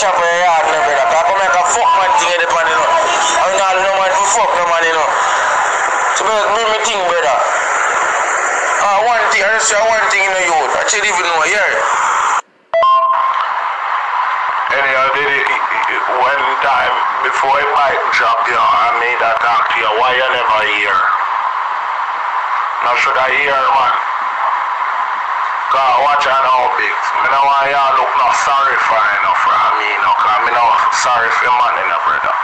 shop where you yard, brother. Cause come make a fuck man thing in the pan, you know. And not no man fuck no man, you know. So me, me, think, brother. Ah, one thing, I just say one thing in the youth. I should even know, yeah. Anyhow, did it, one time before I mic drop you, I made a talk to you. Why you never hear? Now should I hear, man? Cause watch out how big. Me know why y'all look not sorry for enough for me, you know. Cause sorry for man, you know, brother.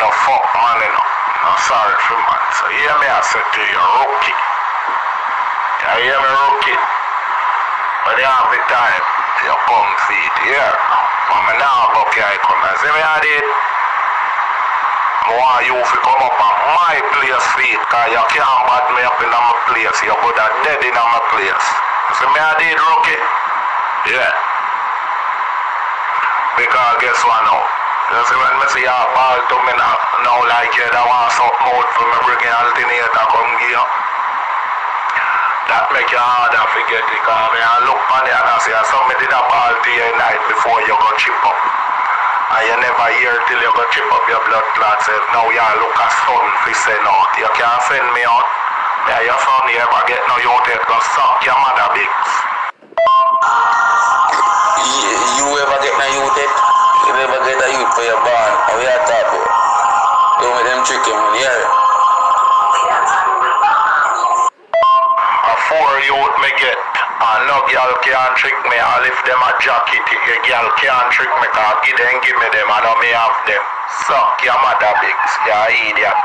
No fuck man, sorry for man. So hear me, I said to you, rookie. You hear me, rookie? When you have the time, you come feed here. But me now go come and see me I want you to come up my place feed, cause you can't bad me up in my place. You could have dead in my place. See me I did rookie? Yeah. Because guess what now? You see when me see you ball to me now, now like you that want something out for me bring your alternator come you. That make you harder forget it because I look on it and I say did a ball to you night before you go chip up. And you never hear till you go chip up your blood clot say now you look a son fi send out. You can't send me out. Yeah, your son you ever get no you take go suck your mother bigs. You, you ever get a youth yet? You ever get a youth for your barn? How we are talk about? Don't make them trick you, man. Yeah. A four youth me get and no girl can trick me and if them a jacket a girl can't trick me cause give them give me them and now me have them. Suck your mother bigs, you idiot.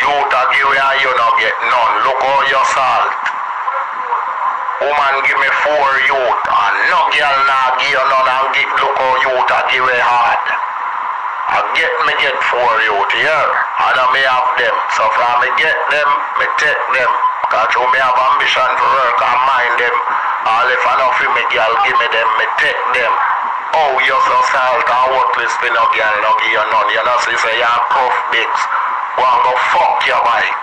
Youth a give you and you no get none. Look how you salt. Woman give me four youth and no girl not give you none and get, look how youth a give you hard. I get me get four youth here and I may have them. So from me get them, me take them. Cause you may have ambition to work and mind them. All if I know me girl give me them, me take them. Oh, you're so salt and worthless me no girl, no give you none. You know, so you say you're cuff bigs. Well, go fuck your bike.